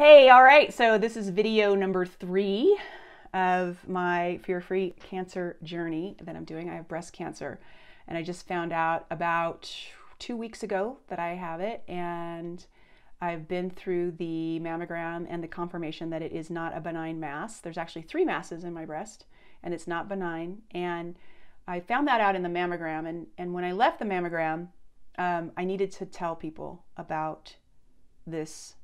Hey, all right, so this is video number three of my fear free cancer journey that I'm doing. I have breast cancer, and I just found out about two weeks ago that I have it, and I've been through the mammogram and the confirmation that it is not a benign mass. There's actually three masses in my breast, and it's not benign. And I found that out in the mammogram, and, and when I left the mammogram, um, I needed to tell people about this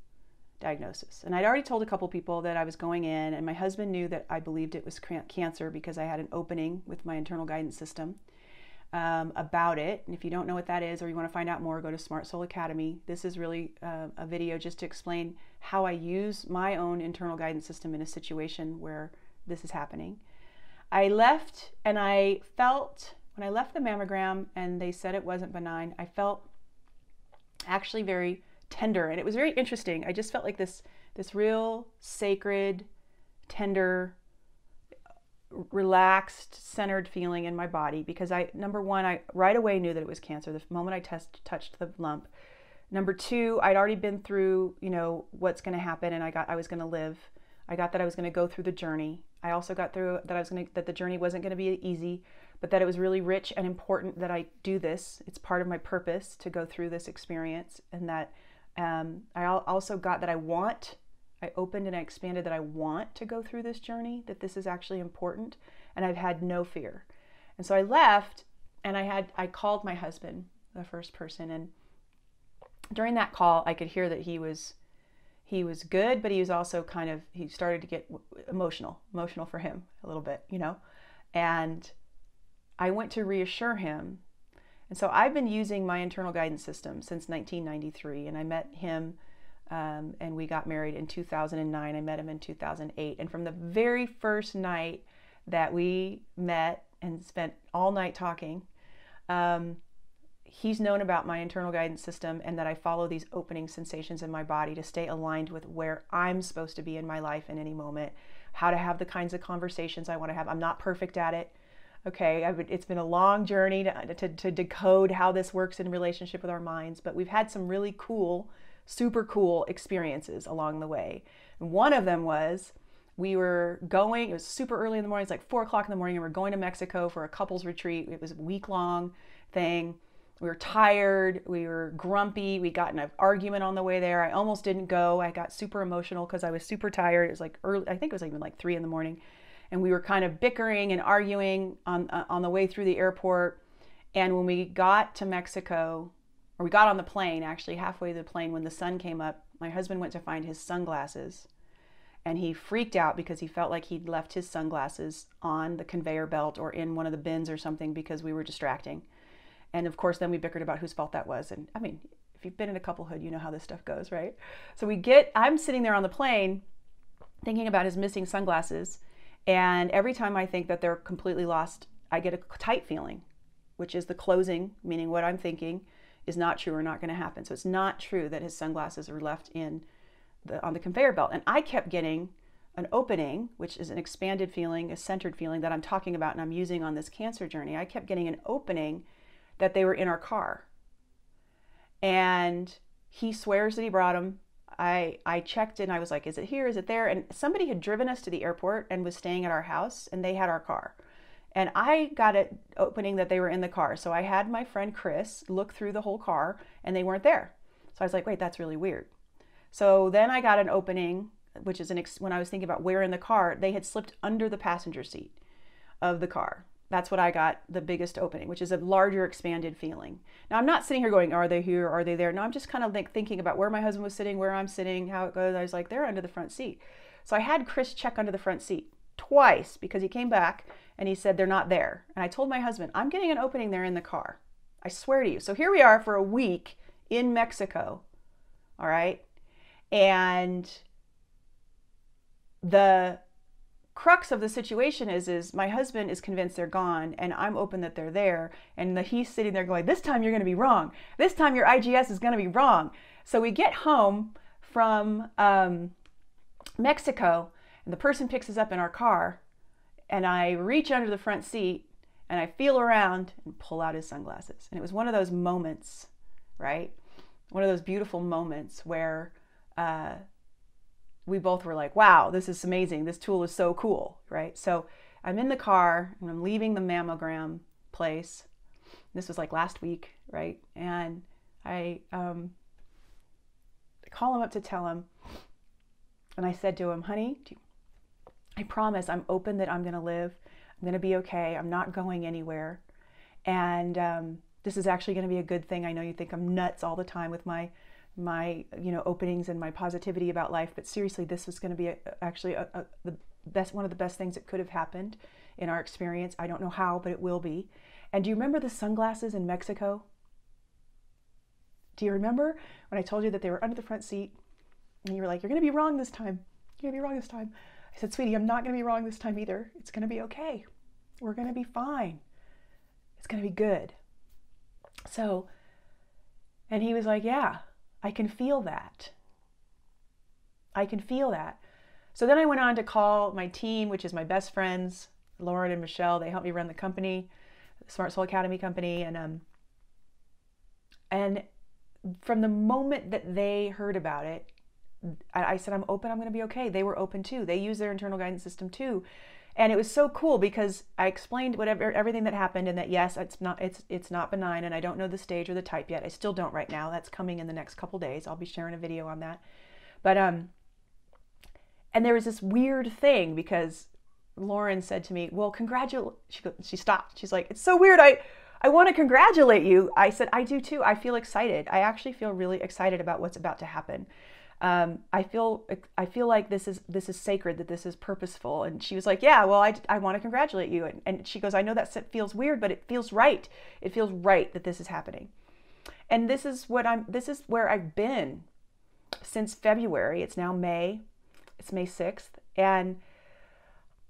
diagnosis. And I'd already told a couple people that I was going in, and my husband knew that I believed it was cancer because I had an opening with my internal guidance system um, about it. And if you don't know what that is or you want to find out more, go to Smart Soul Academy. This is really uh, a video just to explain how I use my own internal guidance system in a situation where this is happening. I left and I felt, when I left the mammogram and they said it wasn't benign, I felt actually very tender and it was very interesting. I just felt like this this real sacred tender relaxed centered feeling in my body because i number one i right away knew that it was cancer the moment i test, touched the lump. Number two i'd already been through you know what's going to happen and i got i was going to live. I got that i was going to go through the journey. I also got through that i was going to that the journey wasn't going to be easy but that it was really rich and important that i do this. It's part of my purpose to go through this experience and that um, I also got that I want, I opened and I expanded that I want to go through this journey, that this is actually important, and I've had no fear. And so I left and I had, I called my husband, the first person, and during that call, I could hear that he was, he was good, but he was also kind of, he started to get emotional, emotional for him a little bit, you know? And I went to reassure him and so I've been using my internal guidance system since 1993, and I met him um, and we got married in 2009. I met him in 2008. And from the very first night that we met and spent all night talking, um, he's known about my internal guidance system and that I follow these opening sensations in my body to stay aligned with where I'm supposed to be in my life in any moment, how to have the kinds of conversations I want to have. I'm not perfect at it. Okay, it's been a long journey to, to, to, decode how this works in relationship with our minds, but we've had some really cool, super cool experiences along the way. And one of them was we were going, it was super early in the morning, it's like four o'clock in the morning, and we are going to Mexico for a couples retreat. It was a week long thing. We were tired, we were grumpy, we got in an argument on the way there. I almost didn't go. I got super emotional because I was super tired. It was like early, I think it was even like three in the morning and we were kind of bickering and arguing on uh, on the way through the airport. And when we got to Mexico, or we got on the plane, actually halfway to the plane, when the sun came up, my husband went to find his sunglasses, and he freaked out because he felt like he'd left his sunglasses on the conveyor belt or in one of the bins or something because we were distracting. And of course, then we bickered about whose fault that was. And I mean, if you've been in a couplehood, you know how this stuff goes, right? So we get, I'm sitting there on the plane thinking about his missing sunglasses and every time I think that they're completely lost, I get a tight feeling, which is the closing, meaning what I'm thinking is not true or not going to happen. So it's not true that his sunglasses are left in the on the conveyor belt. And I kept getting an opening, which is an expanded feeling, a centered feeling that I'm talking about and I'm using on this cancer journey. I kept getting an opening that they were in our car. And he swears that he brought them I I checked and I was like, is it here? Is it there? And somebody had driven us to the airport and was staying at our house and they had our car. And I got it opening that they were in the car. So I had my friend Chris look through the whole car and they weren't there. So I was like, wait, that's really weird. So then I got an opening, which is an ex- when I was thinking about where in the car, they had slipped under the passenger seat of the car that's what I got the biggest opening, which is a larger expanded feeling. Now I'm not sitting here going, are they here? Are they there? No, I'm just kind of like thinking about where my husband was sitting, where I'm sitting, how it goes. I was like, they're under the front seat. So I had Chris check under the front seat twice because he came back and he said they're not there. And I told my husband, I'm getting an opening there in the car. I swear to you. So here we are for a week in Mexico. All right. And the crux of the situation is is my husband is convinced they're gone and I'm open that they're there. And the, he's sitting there going this time you're going to be wrong. This time your IGS is going to be wrong. So we get home from um, Mexico and the person picks us up in our car and I reach under the front seat and I feel around and pull out his sunglasses. And it was one of those moments right? One of those beautiful moments where uh, we both were like, wow, this is amazing. This tool is so cool, right? So I'm in the car and I'm leaving the mammogram place. This was like last week, right? And I um, call him up to tell him. And I said to him, honey, I promise I'm open that I'm going to live. I'm going to be okay. I'm not going anywhere. And um, this is actually going to be a good thing. I know you think I'm nuts all the time with my my you know openings and my positivity about life but seriously this was going to be a, actually a, a, the best one of the best things that could have happened in our experience. I don't know how but it will be. And do you remember the sunglasses in mexico? Do you remember when i told you that they were under the front seat and you were like you're going to be wrong this time. You're going to be wrong this time. I said sweetie i'm not going to be wrong this time either. It's going to be okay. We're going to be fine. It's going to be good. So and he was like yeah I can feel that. I can feel that. So then I went on to call my team, which is my best friends, Lauren and Michelle. They helped me run the company, Smart Soul Academy company, and um, and from the moment that they heard about it, I, I said, "I'm open. I'm going to be okay." They were open too. They use their internal guidance system too, and it was so cool because I explained whatever everything that happened and that yes, it's not it's it's not benign and I don't know the stage or the type yet. I still don't right now. That's coming in the next couple days. I'll be sharing a video on that. But um and there was this weird thing because Lauren said to me, "Well, congratulate." She she stopped. She's like, "It's so weird. I I want to congratulate you." I said, "I do too. I feel excited. I actually feel really excited about what's about to happen." Um, I feel I feel like this is this is sacred that this is purposeful. And she was like yeah well I, I want to congratulate you. And, and she goes I know that feels weird but it feels right. It feels right that this is happening. And this is what I'm this is where I've been since February. It's now May it's May 6th and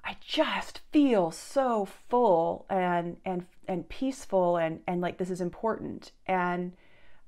I just feel so full and and and peaceful and and like this is important. And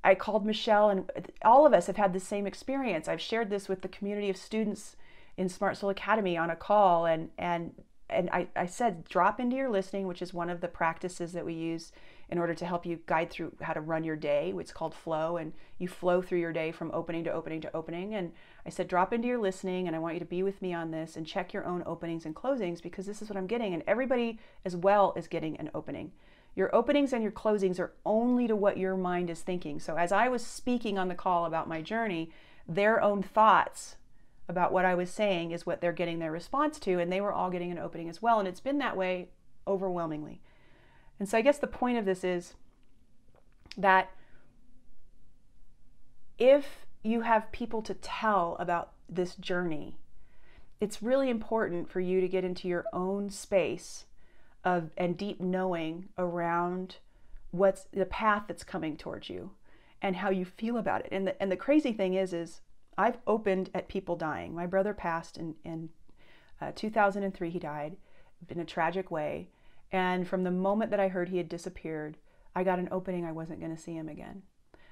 I called Michelle, and all of us have had the same experience. I've shared this with the community of students in Smart Soul Academy on a call, and and and I, I said drop into your listening, which is one of the practices that we use in order to help you guide through how to run your day. It's called flow, and you flow through your day from opening to opening to opening. And I said drop into your listening, and I want you to be with me on this and check your own openings and closings because this is what I'm getting, and everybody as well is getting an opening. Your openings and your closings are only to what your mind is thinking. So, as I was speaking on the call about my journey, their own thoughts about what I was saying is what they're getting their response to, and they were all getting an opening as well. And it's been that way overwhelmingly. And so, I guess the point of this is that if you have people to tell about this journey, it's really important for you to get into your own space of and deep knowing around what's the path that's coming towards you and how you feel about it. And the, and the crazy thing is, is I've opened at people dying. My brother passed in, in uh, 2003. He died in a tragic way. And from the moment that I heard he had disappeared, I got an opening I wasn't going to see him again.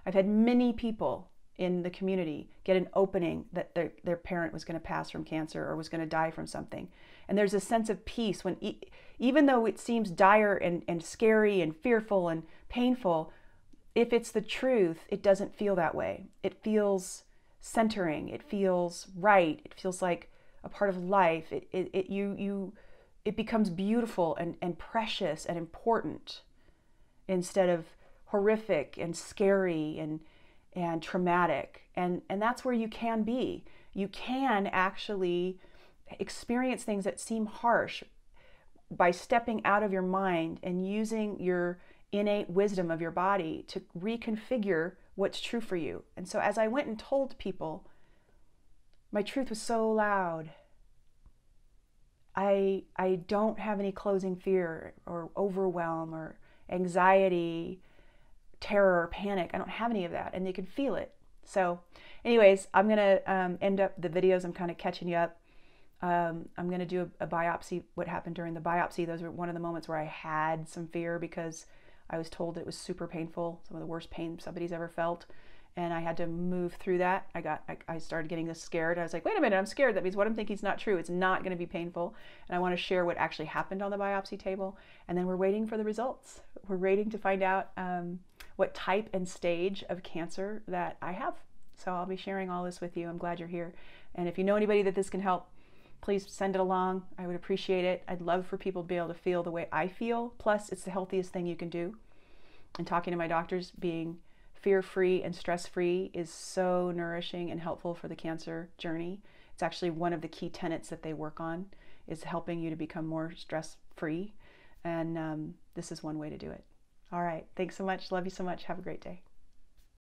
I've had many people in the community get an opening that their, their parent was going to pass from cancer or was going to die from something. And there's a sense of peace when, even though it seems dire and, and scary and fearful and painful, if it's the truth, it doesn't feel that way. It feels centering. It feels right. It feels like a part of life. It, it, it you, you, it becomes beautiful and, and precious and important instead of horrific and scary and, and traumatic. And, and that's where you can be. You can actually experience things that seem harsh by stepping out of your mind and using your innate wisdom of your body to reconfigure what's true for you. And so as I went and told people, my truth was so loud. I I don't have any closing fear or overwhelm or anxiety, terror, or panic. I don't have any of that, and they could feel it. So, anyways, I'm gonna um, end up the videos. I'm kind of catching you up. Um, I'm to do a, a, biopsy. What happened during the biopsy? Those were one of the moments where I had some fear because I was told it was super painful, some of the worst pain somebody's ever felt, and I had to move through that. I got, I, I started getting this scared. I was like, wait a minute, I'm scared. That means what I'm thinking is not true. It's not going to be painful, and I want to share what actually happened on the biopsy table. And then we're waiting for the results. We're waiting to find out um, what type and stage of cancer that I have. So I'll be sharing all this with you. I'm glad you're here. And if you know anybody that this can help, please send it along. I would appreciate it. I'd love for people to be able to feel the way I feel. Plus, it's the healthiest thing you can do. And talking to my doctors, being fear free and stress free is so nourishing and helpful for the cancer journey. It's actually one of the key tenets that they work on is helping you to become more stress free. And um, this is one way to do it. All right. Thanks so much. Love you so much. Have a great day.